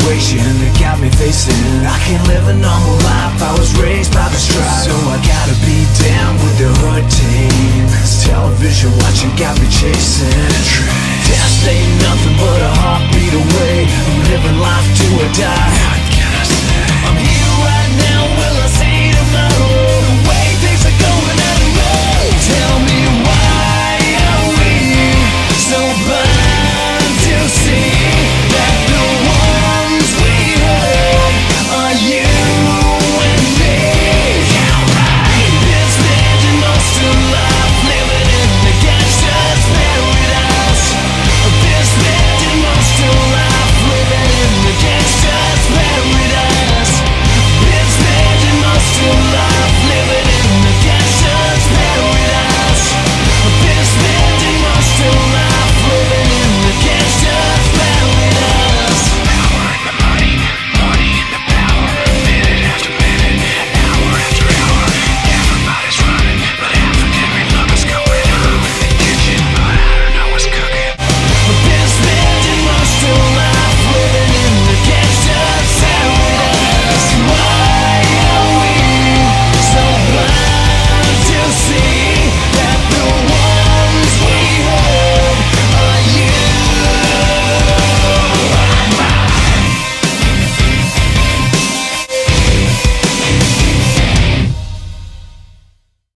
situation that got me facing. I can't live a normal life, I was raised by the stripe So I gotta be down with the hood team. This television watching got me chasing. Death ain't nothing but a heartbeat away. I'm living life to a die.